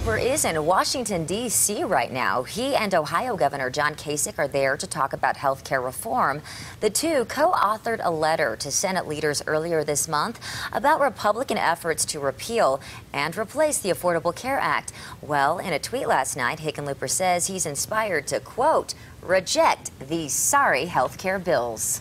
Hickenlooper is in Washington, D.C. right now. He and Ohio Governor John Kasich are there to talk about health care reform. The two co authored a letter to Senate leaders earlier this month about Republican efforts to repeal and replace the Affordable Care Act. Well, in a tweet last night, Hickenlooper says he's inspired to, quote, reject these sorry health care bills.